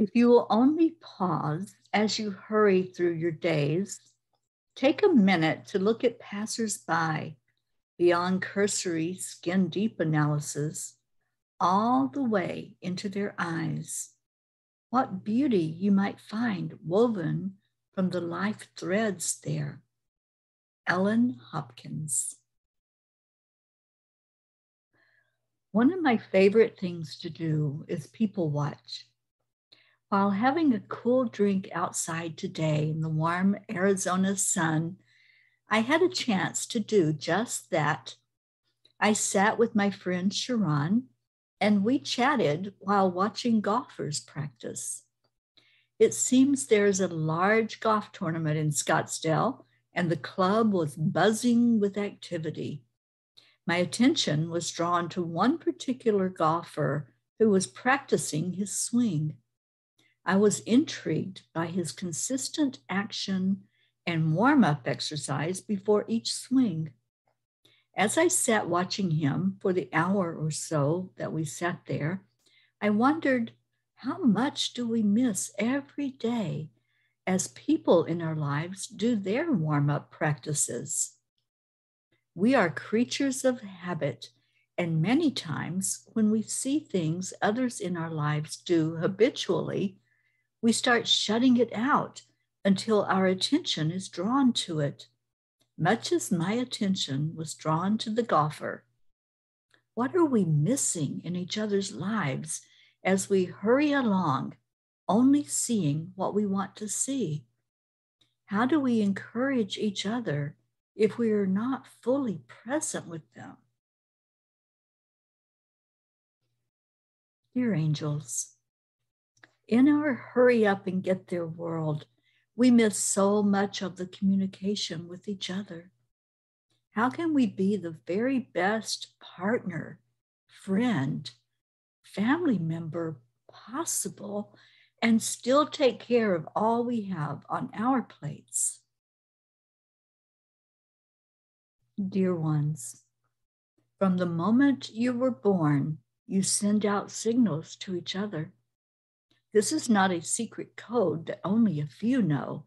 If you will only pause as you hurry through your days, take a minute to look at passersby beyond cursory skin deep analysis, all the way into their eyes. What beauty you might find woven from the life threads there. Ellen Hopkins. One of my favorite things to do is people watch. While having a cool drink outside today in the warm Arizona sun, I had a chance to do just that. I sat with my friend Sharon and we chatted while watching golfers practice. It seems there's a large golf tournament in Scottsdale, and the club was buzzing with activity. My attention was drawn to one particular golfer who was practicing his swing. I was intrigued by his consistent action and warm up exercise before each swing. As I sat watching him for the hour or so that we sat there, I wondered how much do we miss every day as people in our lives do their warm up practices? We are creatures of habit, and many times when we see things others in our lives do habitually, we start shutting it out until our attention is drawn to it, much as my attention was drawn to the golfer. What are we missing in each other's lives as we hurry along, only seeing what we want to see? How do we encourage each other if we are not fully present with them? Dear angels, in our hurry up and get there world, we miss so much of the communication with each other. How can we be the very best partner, friend, family member possible and still take care of all we have on our plates? Dear ones, from the moment you were born, you send out signals to each other. This is not a secret code that only a few know.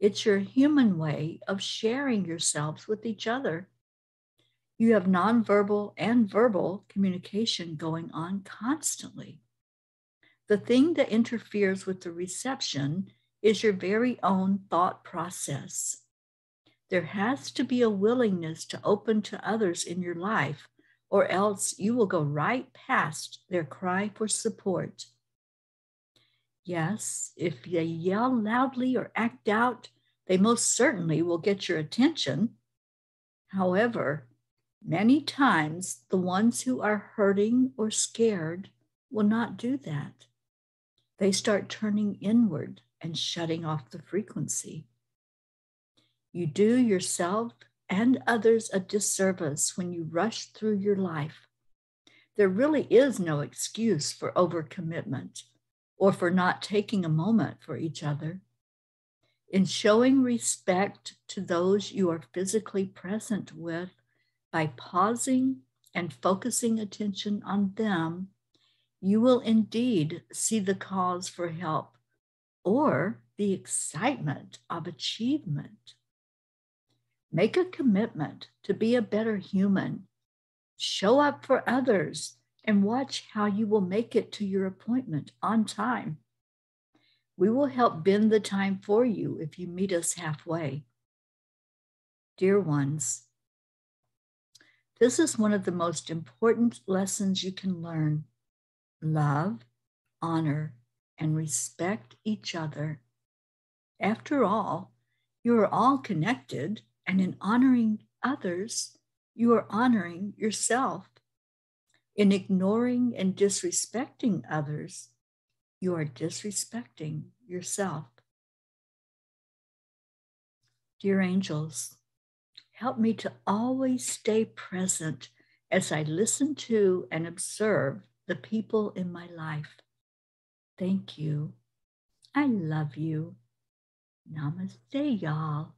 It's your human way of sharing yourselves with each other. You have nonverbal and verbal communication going on constantly. The thing that interferes with the reception is your very own thought process. There has to be a willingness to open to others in your life, or else you will go right past their cry for support Yes, if they yell loudly or act out, they most certainly will get your attention. However, many times the ones who are hurting or scared will not do that. They start turning inward and shutting off the frequency. You do yourself and others a disservice when you rush through your life. There really is no excuse for overcommitment or for not taking a moment for each other. In showing respect to those you are physically present with by pausing and focusing attention on them, you will indeed see the cause for help or the excitement of achievement. Make a commitment to be a better human. Show up for others and watch how you will make it to your appointment on time. We will help bend the time for you if you meet us halfway. Dear ones, this is one of the most important lessons you can learn. Love, honor, and respect each other. After all, you are all connected, and in honoring others, you are honoring yourself. In ignoring and disrespecting others, you are disrespecting yourself. Dear angels, help me to always stay present as I listen to and observe the people in my life. Thank you. I love you. Namaste, y'all.